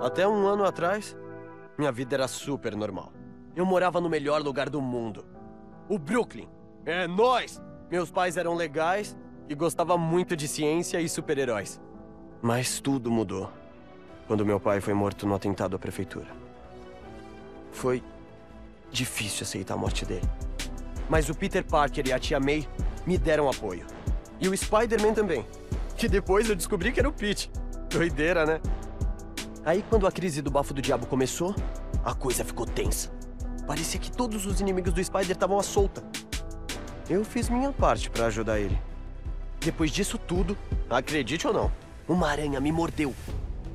até um ano atrás, minha vida era super normal. Eu morava no melhor lugar do mundo. O Brooklyn. É nós! Meus pais eram legais e gostavam muito de ciência e super-heróis. Mas tudo mudou quando meu pai foi morto no atentado à prefeitura. Foi difícil aceitar a morte dele. Mas o Peter Parker e a tia May me deram apoio. E o Spider-Man também. Que depois eu descobri que era o Pete. Doideira, né? Aí, quando a crise do bafo do diabo começou, a coisa ficou tensa. Parecia que todos os inimigos do Spider estavam à solta. Eu fiz minha parte para ajudar ele. Depois disso tudo, acredite ou não, uma aranha me mordeu.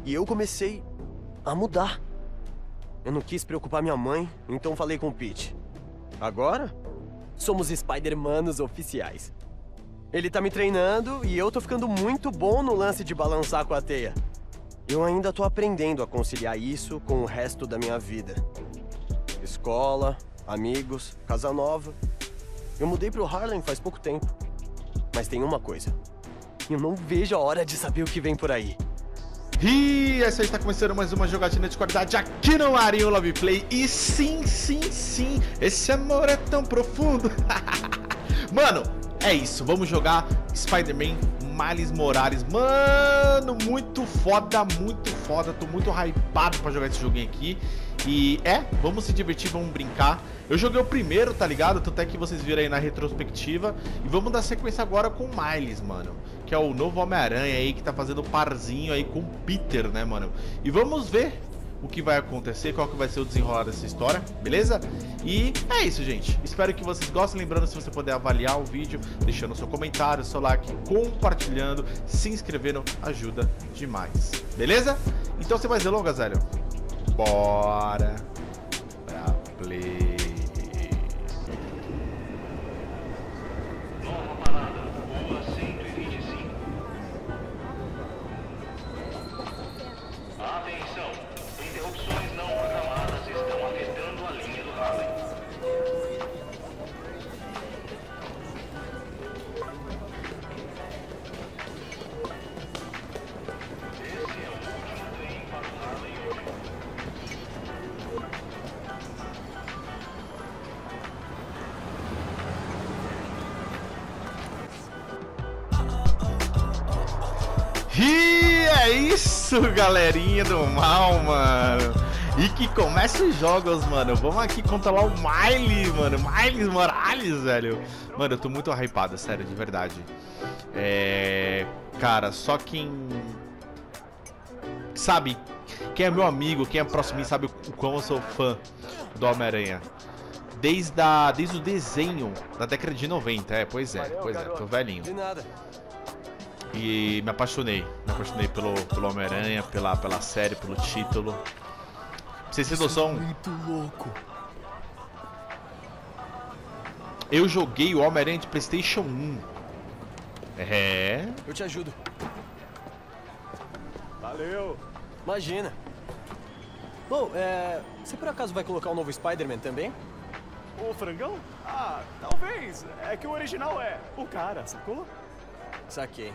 E eu comecei a mudar. Eu não quis preocupar minha mãe, então falei com o Pete. Agora, somos Spider-Manos oficiais. Ele tá me treinando e eu tô ficando muito bom no lance de balançar com a teia. Eu ainda tô aprendendo a conciliar isso com o resto da minha vida. Escola, amigos, casa nova. Eu mudei pro Harlem faz pouco tempo. Mas tem uma coisa. Eu não vejo a hora de saber o que vem por aí. E essa aí está começando mais uma jogatina de qualidade aqui no Marinho Love Play. E sim, sim, sim, esse amor é tão profundo. Mano, é isso, vamos jogar Spider-Man Miles Morales. Mano, muito foda, muito foda. Tô muito hypado pra jogar esse joguinho aqui. E é, vamos se divertir, vamos brincar. Eu joguei o primeiro, tá ligado? Tanto é que vocês viram aí na retrospectiva. E vamos dar sequência agora com o Miles, mano. Que é o novo Homem-Aranha aí, que tá fazendo parzinho aí com o Peter, né, mano? E vamos ver o que vai acontecer, qual que vai ser o desenrolar dessa história, beleza? E é isso, gente. Espero que vocês gostem. Lembrando, se você puder avaliar o vídeo, deixando seu comentário, seu like, compartilhando, se inscrevendo, ajuda demais. Beleza? Então, sem mais delongas, velho. Bora pra play. Isso, galerinha do mal, mano. E que começa os jogos, mano. Vamos aqui controlar o Miles, mano. Miles Morales, velho. Mano, eu tô muito hypado, sério, de verdade. É. Cara, só quem. Sabe, quem é meu amigo, quem é próximo mim, sabe o quão eu sou fã do Homem-Aranha. Desde, a, desde o desenho da década de 90, é, pois é, pois é, tô velhinho. De nada. E me apaixonei. Me apaixonei pelo, pelo Homem-Aranha, pela, pela série, pelo título. Pra vocês terem noção, Muito louco. eu joguei o Homem-Aranha de Playstation 1. É. Eu te ajudo. Valeu! Imagina. Bom, é. Você por acaso vai colocar o novo Spider-Man também? O frangão? Ah, talvez. É que o original é o cara, sacou? Saquei.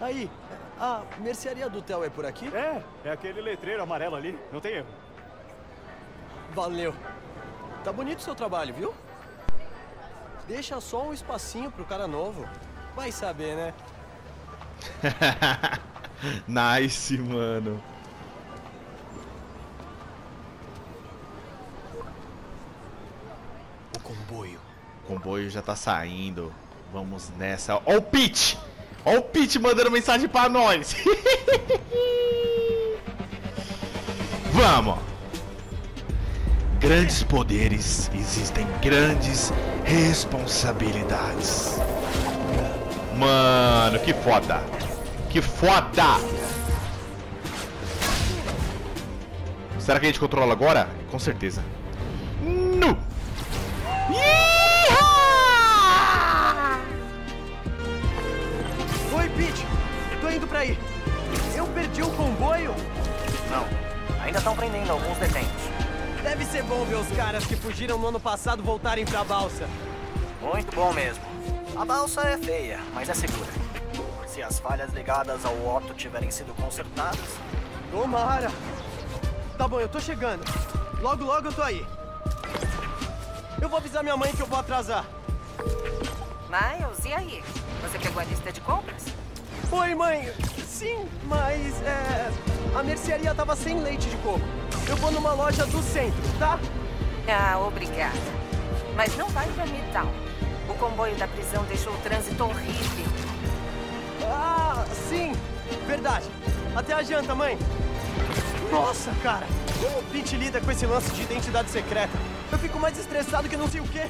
Aí, a mercearia do Theo é por aqui? É, é aquele letreiro amarelo ali, não tem erro. Valeu. Tá bonito o seu trabalho, viu? Deixa só um espacinho pro cara novo. Vai saber, né? nice, mano. O comboio. O comboio já tá saindo. Vamos nessa. Ó o Pete! Ó o Pete mandando mensagem pra nós. Vamos! Grandes poderes existem grandes responsabilidades. Mano, que foda! Que foda! Será que a gente controla agora? Com certeza. Pra aí. Eu perdi o comboio? Não, ainda estão prendendo alguns detentos. Deve ser bom ver os caras que fugiram no ano passado voltarem pra balsa. Muito bom mesmo. A balsa é feia, mas é segura. Se as falhas ligadas ao Otto tiverem sido consertadas, Tomara. Tá bom, eu tô chegando. Logo, logo eu tô aí. Eu vou avisar minha mãe que eu vou atrasar. Miles, e aí? Você pegou a lista de compras? Oi, mãe. Sim, mas é. A mercearia tava sem leite de coco. Eu vou numa loja do centro, tá? Ah, obrigada. Mas não vai pra Midtown. O comboio da prisão deixou o trânsito horrível. Ah, sim. Verdade. Até a janta, mãe. Nossa, cara. Como o Pete lida com esse lance de identidade secreta? Eu fico mais estressado que não sei o quê.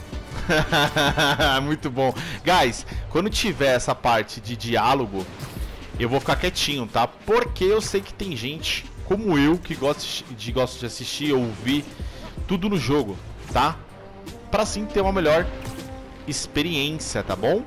Muito bom. Guys, quando tiver essa parte de diálogo, eu vou ficar quietinho, tá? Porque eu sei que tem gente como eu que gosta de, gosta de assistir ouvir tudo no jogo, tá? Pra assim ter uma melhor experiência, tá bom?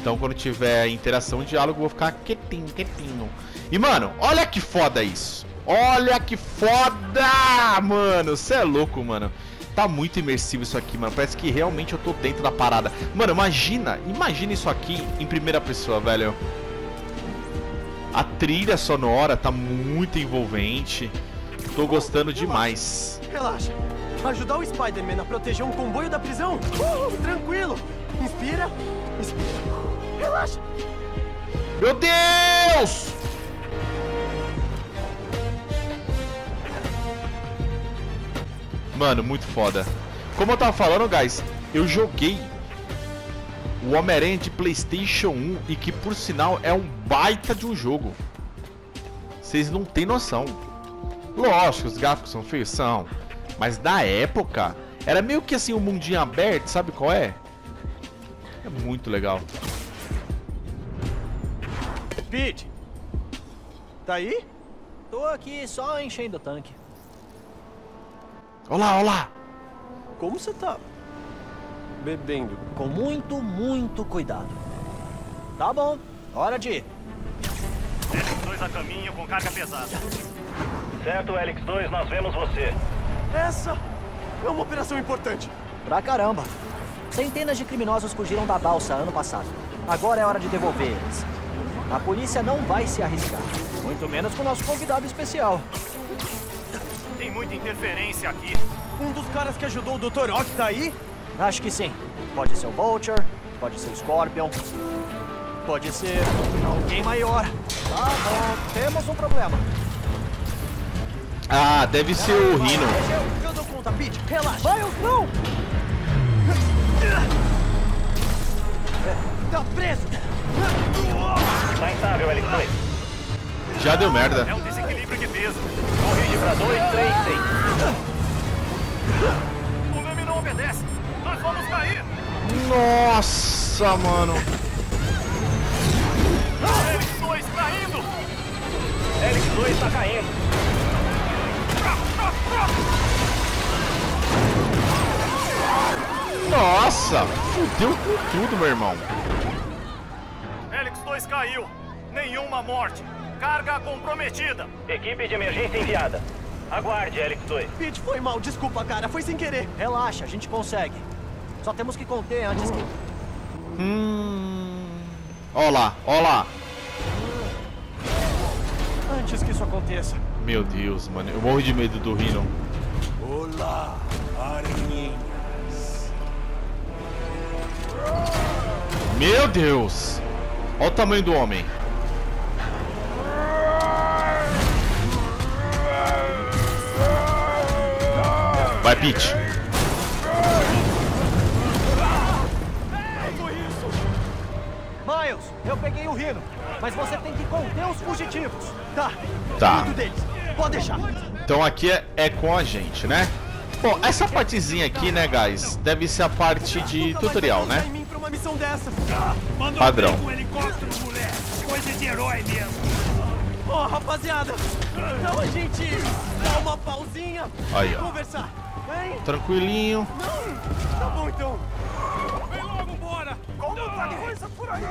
Então quando tiver interação e diálogo, eu vou ficar quietinho, quietinho. E mano, olha que foda isso. Olha que foda, mano. Você é louco, mano. Tá muito imersivo isso aqui, mano. Parece que realmente eu tô dentro da parada. Mano, imagina, imagina isso aqui em primeira pessoa, velho. A trilha sonora tá muito envolvente. Tô gostando demais. Relaxa. Ajudar o Spider-Man a proteger um comboio da prisão? Uh, tranquilo. Inspira. Inspira. Relaxa. Meu Deus! Mano, muito foda. Como eu tava falando, guys, eu joguei o Homem-Aranha de PlayStation 1 e que por sinal é um baita de um jogo. Vocês não têm noção. Lógico, os gráficos são feios, são. Mas na época, era meio que assim um mundinho aberto, sabe qual é? É muito legal. Pete. Tá aí? Tô aqui só enchendo o tanque. Olá, olá! Como você tá? Bebendo. Com muito, muito cuidado. Tá bom, hora de ir. Helix 2 a caminho com carga pesada. Certo, Helix 2, nós vemos você. Essa é uma operação importante. Pra caramba. Centenas de criminosos fugiram da balsa ano passado. Agora é hora de devolver eles. A polícia não vai se arriscar. Muito menos com o nosso convidado especial. Tem muita interferência aqui. Um dos caras que ajudou o Dr. Ock tá aí? Acho que sim. Pode ser o Vulture, pode ser o Scorpion, pode ser alguém maior. Tá bom, temos um problema. Ah, deve ser o Rhino. Eu, eu dou conta, Pete. Relaxa. Miles, não! Tá preso! Tá instável, Helix 2. Já deu merda. É um desequilíbrio de peso. Corrige pra 2, 3, 6. Vamos cair. Nossa, mano. Helix 2 caindo. Helix 2 tá caindo. Nossa, fudeu com tudo, meu irmão. Helix 2 caiu. Nenhuma morte. Carga comprometida. Equipe de emergência enviada. Aguarde, Helix 2. Pete, foi mal. Desculpa, cara. Foi sem querer. Relaxa, a gente consegue. Só temos que conter antes que. Hum. Ó lá, ó lá. Antes que isso aconteça. Meu Deus, mano. Eu morro de medo do Rhino. Olá, aranhinhas. Meu Deus. Olha o tamanho do homem. Vai, Pete. Eu peguei o Rino, mas você tem que conter os fugitivos. Tá. Tá. Deles. Pode deixar. Então aqui é, é com a gente, né? Bom, essa partezinha aqui, né, guys? Deve ser a parte de tutorial, né? Mandou Padrão. bem com o helicóptero, moleque. Coisa de herói mesmo. Ó, rapaziada. Então a gente dá uma pausinha Aí, ó. conversar. Hein? Tranquilinho. Não? Tá bom então. Vem logo, bora. Como tá coisa por aí?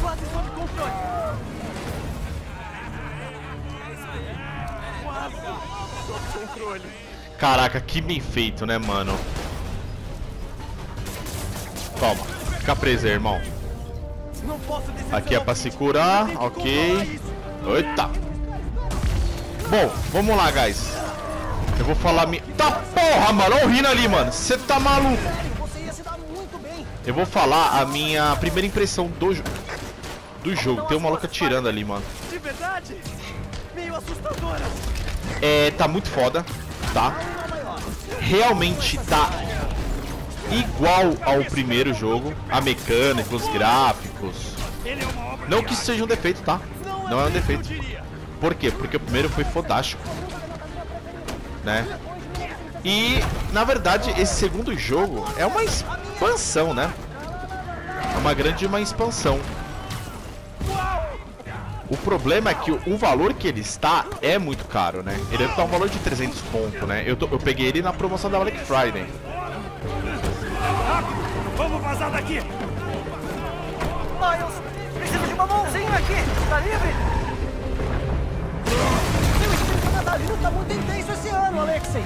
Quase sob controle. Quase sob controle. Caraca, que bem feito, né, mano? Toma. Fica preso aí, irmão. Aqui é pra se curar, ok. Eita. Bom, vamos lá, guys. Eu vou falar minha... Tá porra, mano. Olha o Rino ali, mano. Você tá maluco. Eu vou falar a minha primeira impressão do, do jogo. Tem um maluco atirando ali, mano. De verdade? Meio assustadora. É, tá muito foda, tá? Realmente tá igual ao primeiro jogo. A mecânica, os gráficos. Não que isso seja um defeito, tá? Não é um defeito. Por quê? Porque o primeiro foi fodástico. Né? E, na verdade, esse segundo jogo é uma expansão, né? É uma grande uma expansão. O problema é que o, o valor que ele está é muito caro, né? Ele tá um valor de 300 pontos, né? Eu, tô- eu peguei ele na promoção da Black Friday. Vamos vazar daqui! Miles, preciso de uma mãozinha aqui. Tá livre? Seu espírito natalino tá muito intenso esse ano, Alexei.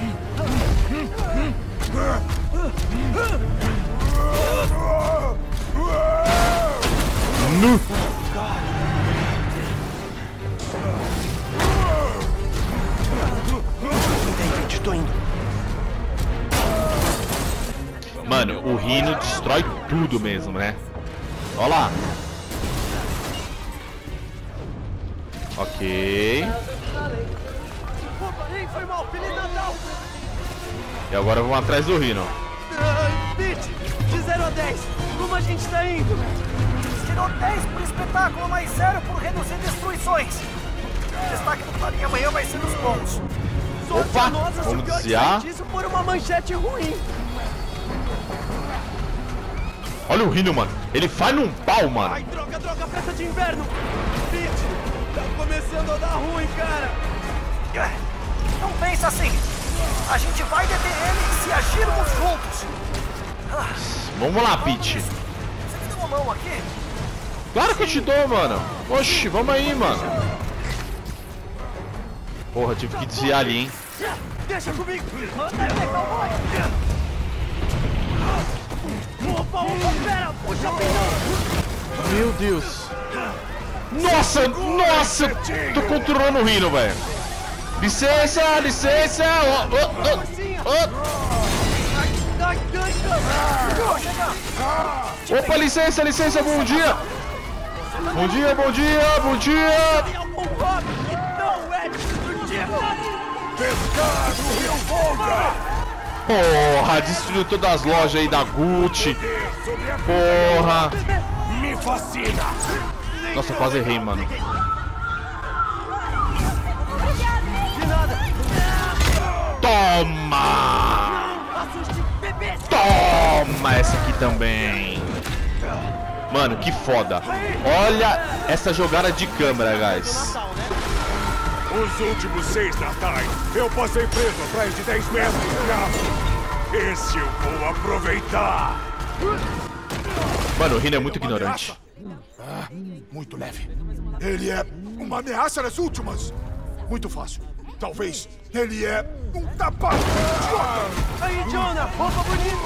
Tô indo. Mano, o Rino destrói tudo mesmo, né? Olha lá. Ok. E agora vamos atrás do Rino. Pete, de 0 a 10, como a gente tá indo? Tirou 10 por espetáculo, mais 0 por reduzir destruições. O destaque do Clarinha amanhã vai ser os bons. Sorte Opa, nossa se o pior desviar. disso for uma manchete ruim. Olha o Rino, mano. Ele faz num pau, mano. Ai, droga, droga, festa de inverno. Pete, tá começando a dar ruim, cara. Não pensa assim. A gente vai deter ele se agirmos juntos. Vamos lá, Pete. Você me deu uma mão aqui? Claro que eu te dou, mano. Oxi, vamos aí, mano. Porra, tive que desviar ali, hein. Deixa comigo. Opa, pera, puxa. Meu Deus. Nossa, nossa. Tô controlando o Rino, velho. Licença, licença. Ai, ai, ai. Opa, licença, licença, bom dia. Bom dia, bom dia, bom dia. Porra, destruiu todas as lojas aí da Gucci. Porra. Me fascina! Nossa, quase errei, mano. Toma! Toma essa aqui também. Mano, que foda. Olha essa jogada de câmera, guys. Os últimos seis natais, eu passei preso atrás de 10 metros de carro. Esse eu vou aproveitar! Mano, o Rino é muito ignorante. Muito leve. Ele é uma ameaça nas últimas. Muito fácil. Talvez ele é um tapa. Idiota! Aí, Jonah, roupa bonita.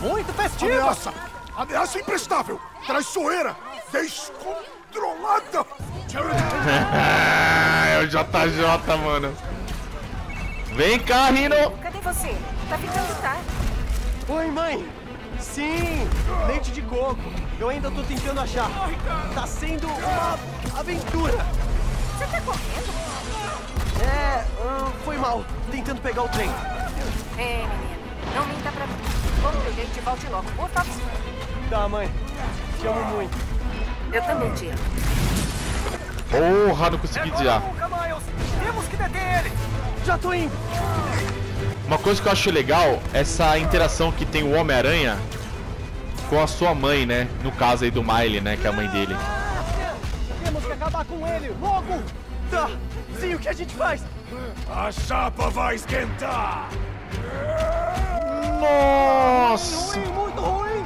Muito festiva. Ameaça! Ameaça imprestável! Traiçoeira! Descontrolada! é o JJ, mano. Vem cá, Rino. Cadê você? Tá ficando tarde. Oi, mãe. Sim, leite de coco. Eu ainda tô tentando achar. Tá sendo uma aventura. Você tá correndo? É, foi mal. Tentando pegar o trem. É, menino. Não minta pra mim. Compre o leite e volte logo, por favor. Tá, mãe. Te amo muito. Eu também te amo. Porra, não consegui desviar. Miles! Temos que deter ele! Já tô indo. Uma coisa que eu acho legal, essa interação que tem o Homem-Aranha com a sua mãe, né? No caso aí do Miley, né? Que é a mãe dele. Temos que acabar com ele. Logo. Tá. Sim, o que a gente faz? A chapa vai esquentar! Nossa! Ruim, muito ruim.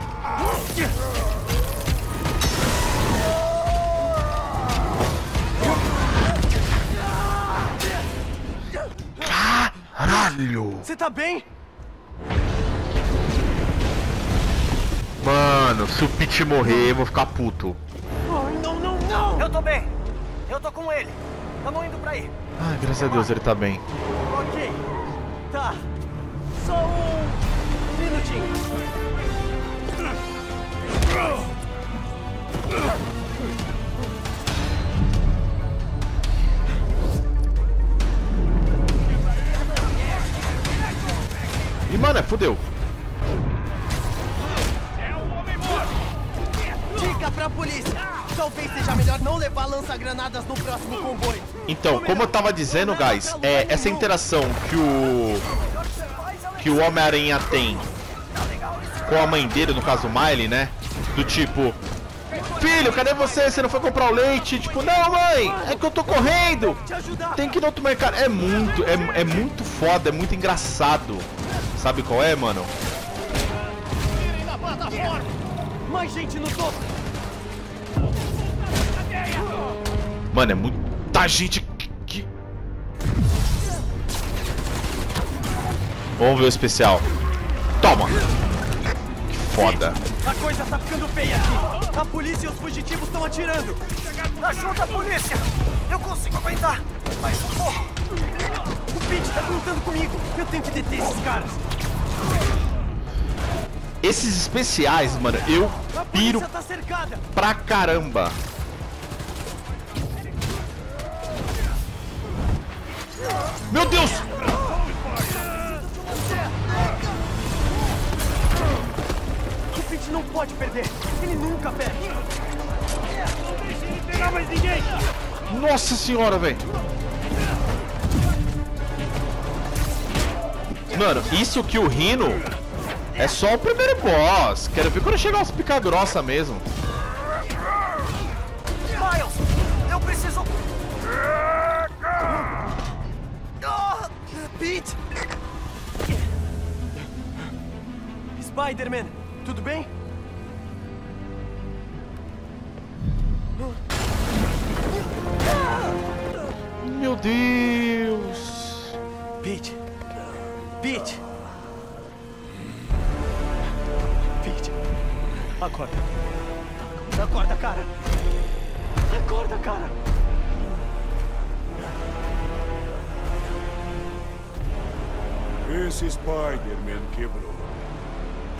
Caralho! Você tá bem? Mano, se o Pete morrer, eu vou ficar puto. Eu tô bem. Eu tô com ele. Tamo indo pra aí. Ai, graças a Deus ele tá bem. Ok. Tá. Só um minutinho. E mano, é, fudeu. Dica pra polícia. Talvez seja melhor não levar lança-granadas no próximo comboio. Então, como eu tava dizendo, guys, é essa interação que o que o Homem-Aranha tem com a mãe dele, no caso o Miley, né? Do tipo, filho, cadê você? Você não foi comprar o leite? Tipo, não, mãe, é que eu tô correndo. Tem que ir no outro mercado. É muito, é, é muito foda, é muito engraçado. Sabe qual é, mano? Mais gente no topo. Mano, é muita gente que-. Vamos ver o especial. Toma! Que foda. A coisa tá ficando feia aqui. A polícia e os fugitivos estão atirando. Ajuda a polícia. Eu consigo aguentar. Um pouco. O Pete tá contando comigo. Eu tenho que deter esses caras. Esses especiais, mano, eu piro tá pra caramba. Meu Deus! O Pete não pode perder. Ele nunca perde. Nossa senhora, velho! Mano, isso que o Rino é só o primeiro boss. Quero ver quando chegar os pica grossa mesmo. Miles, eu preciso. Ah, Pete! Spider-Man, tudo bem? Esse Spider-Man quebrou.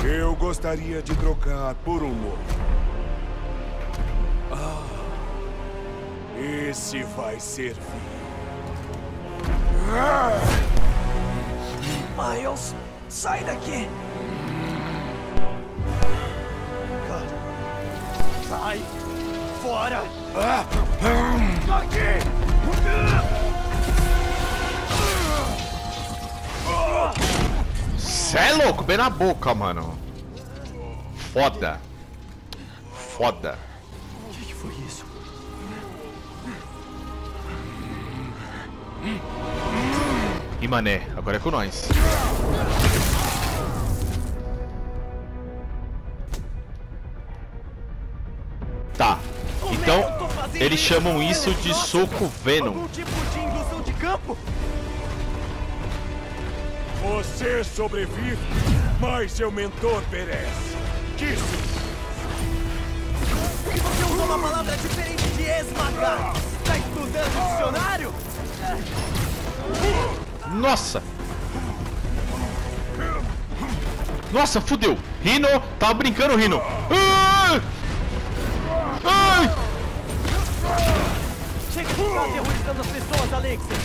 Eu gostaria de trocar por um novo. Ah, esse vai servir. Ah! Miles, sai daqui. Sai. Fora. Cê é louco, bem na boca, mano. Foda. Foda. O que, que foi isso? E mané, agora é com nós. Tá. Então, eles chamam isso de soco Venom. Algum tipo de indução de campo? Você sobrevive, mas seu mentor perece. Disse. E você usou uma palavra diferente de esmagar. Tá estudando o dicionário? Nossa! Nossa, fudeu! Rino! Tava brincando, Rino! Ai! Ai! Chega de ficar aterrorizando as pessoas, Alexia.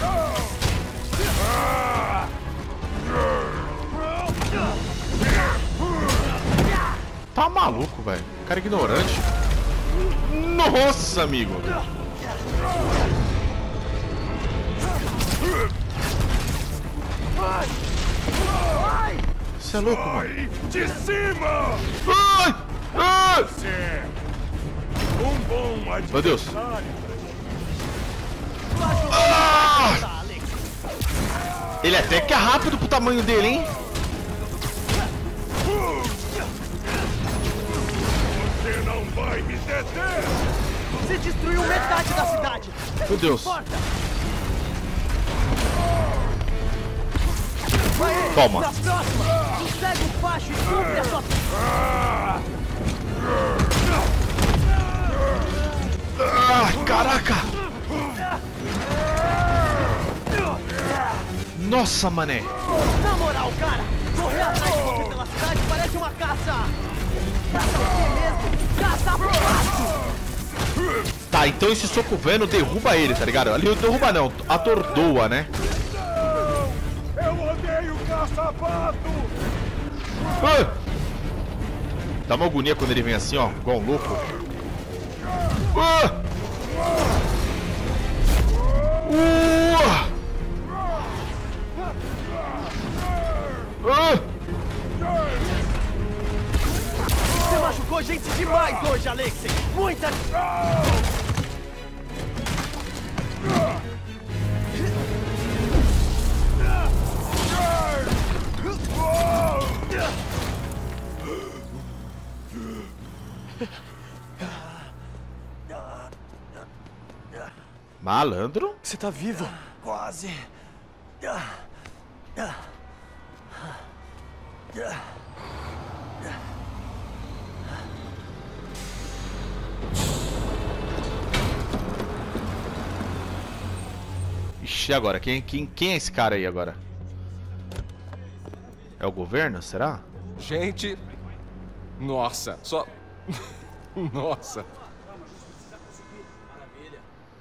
Tá maluco, velho. Cara ignorante. Nossa, amigo. Você é louco, mano. De cima! Ai! Ai! Você. Um bom. Meu Deus. Tá, Alex. Ele até que é rápido pro tamanho dele, hein? Você não vai me deter! Você destruiu metade da cidade. Meu Deus. Porta. Toma. Na próxima, sossega o facho e cumpre a sua... Ah, caraca! Nossa, mané! Na moral, cara, correr atrás de você pela cidade parece uma caça. Caça o quê mesmo? Caça pro pato. Tá, então esse soco veno derruba ele, tá ligado? Ali derruba não, atordoa, né? Eu odeio caça-pato! Ah! Dá uma agonia quando ele vem assim, ó, igual um louco. Ah! Uh! Ah! Você machucou gente demais hoje, Alexei. Muita. Malandro? Você tá vivo? Quase. Ixi, e agora? Quem, quem, quem é esse cara aí agora? É o governo, será? Gente. Nossa, só. Nossa.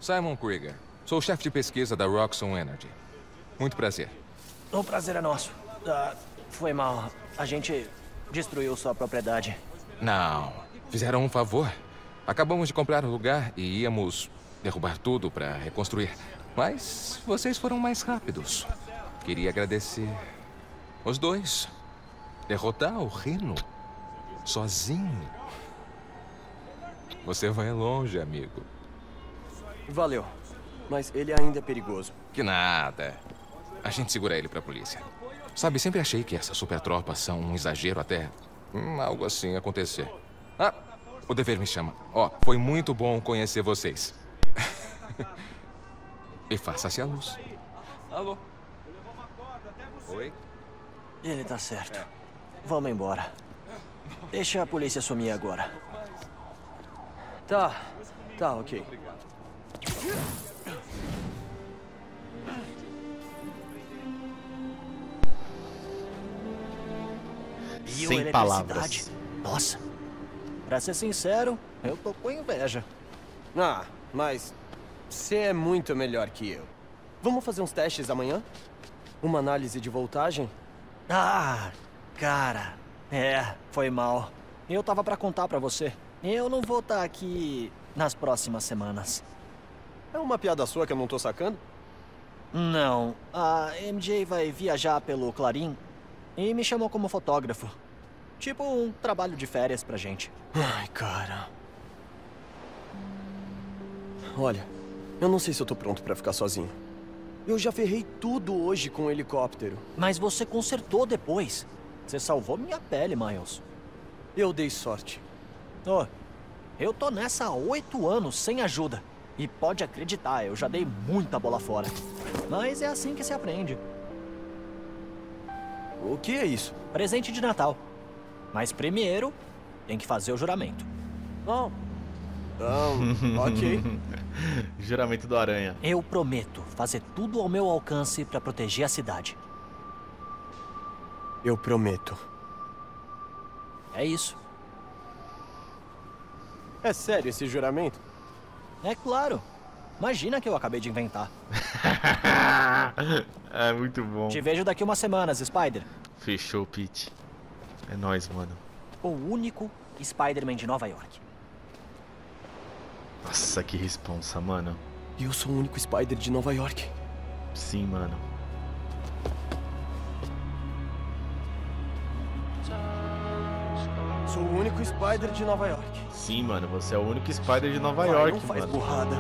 Simon Krieger. Sou o chefe de pesquisa da Roxxon Energy. Muito prazer. O prazer é nosso. Ah, foi mal. A gente destruiu sua propriedade. Não. Fizeram um favor. Acabamos de comprar o lugar e íamos derrubar tudo para reconstruir. Mas vocês foram mais rápidos. Queria agradecer. Os dois. Derrotar o Reno. Sozinho. Você vai longe, amigo. Valeu. Mas ele ainda é perigoso. Que nada. A gente segura ele pra polícia. Sabe, sempre achei que essas super tropas são um exagero até hum, algo assim acontecer. Ah, o dever me chama. Ó, foi muito bom conhecer vocês. e faça-se a luz. Alô? Oi? Ele tá certo. Vamos embora. Deixa a polícia sumir agora. Tá. Tá, ok. Sem palavras. Nossa. Pra ser sincero, eu tô com inveja. Ah, mas você é muito melhor que eu. Vamos fazer uns testes amanhã? Uma análise de voltagem? Ah, cara. É, foi mal. Eu tava pra contar pra você. Eu não vou estar aqui nas próximas semanas. É uma piada sua que eu não tô sacando? Não, a MJ vai viajar pelo Clarim e me chamou como fotógrafo. Tipo um trabalho de férias pra gente. Ai, cara. Olha, eu não sei se eu tô pronto pra ficar sozinho. Eu já ferrei tudo hoje com o helicóptero. Mas você consertou depois. Você salvou minha pele, Miles. Eu dei sorte. Oh, eu tô nessa há oito anos sem ajuda. E pode acreditar, eu já dei muita bola fora. Mas é assim que se aprende. O que é isso? Presente de Natal. Mas primeiro, tem que fazer o juramento. Oh. Um, ok. Juramento do Aranha. Eu prometo fazer tudo ao meu alcance para proteger a cidade. Eu prometo. É isso. É sério esse juramento? É claro. Imagina que eu acabei de inventar. é muito bom. Te vejo daqui umas semanas, Spider. Fechou, Pete. É nóis, mano. O único Spider-Man de Nova York. Nossa, que responsa, mano. Eu sou o único Spider de Nova York. Sim, mano. Sou o único Spider de Nova York. Sim, mano, você é o único Spider de Nova Vai, York, não faz mano. burrada.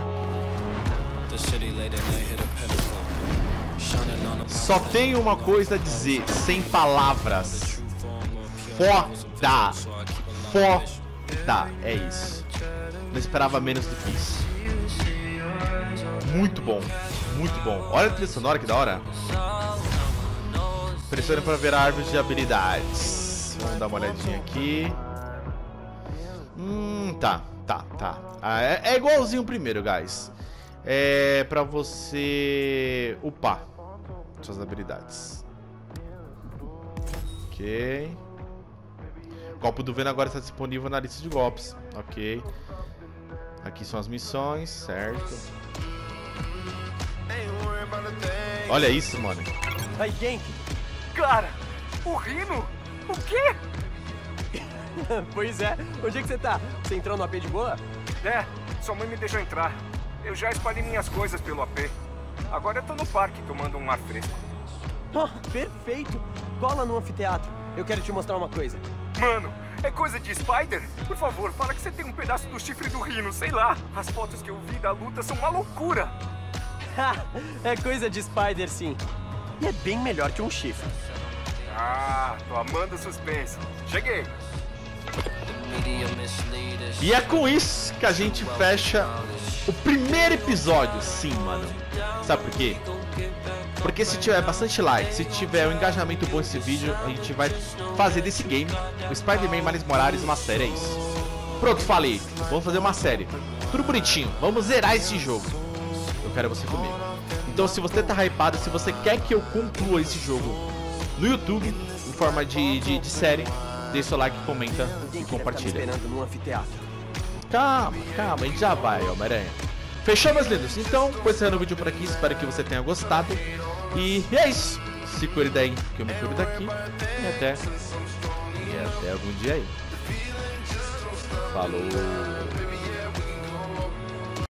Só tenho uma coisa a dizer, sem palavras. Foda! Foda! É isso. Não esperava menos do que isso. Muito bom, muito bom. Olha a trilha sonora que da hora. Pressione para ver a árvore de habilidades. Vamos dar uma olhadinha aqui. Hum, tá. Tá, tá. Ah, é, é igualzinho o primeiro, guys. É pra você upar suas habilidades. Ok. O golpe do Venom agora está disponível na lista de golpes. Ok. Aqui são as missões, certo. Olha isso, mano. Aí, Genk. Cara, o Rino? O quê? pois é. Onde é que você tá? Você entrou no AP de boa? É, sua mãe me deixou entrar. Eu já espalhei minhas coisas pelo AP. Agora eu tô no parque tomando um ar fresco. Oh, perfeito. Cola no anfiteatro. Eu quero te mostrar uma coisa. Mano, é coisa de Spider? Por favor, fala que você tem um pedaço do chifre do Rino, sei lá. As fotos que eu vi da luta são uma loucura. é coisa de Spider, sim. E é bem melhor que um chifre. Ah, tô amando o suspense. Cheguei. E é com isso que a gente fecha o primeiro episódio, sim, mano. Sabe por quê? Porque se tiver bastante like, se tiver um engajamento bom nesse vídeo, a gente vai fazer desse game, o Spider-Man Miles Morales, uma série, é isso. Pronto, falei. Vamos fazer uma série. Tudo bonitinho. Vamos zerar esse jogo. Eu quero você comigo. Então, se você tá hypado, se você quer que eu conclua esse jogo no YouTube, em forma de, de, de série, deixa o like, comenta e compartilha. anfiteatro. Calma, calma, a gente já vai, Homem-Aranha. Fechou, meus lindos? Então, vou encerrando o vídeo por aqui. Espero que você tenha gostado. E é isso. Se cuide daí, que eu me cuido daqui. E até. E até algum dia aí. Falou.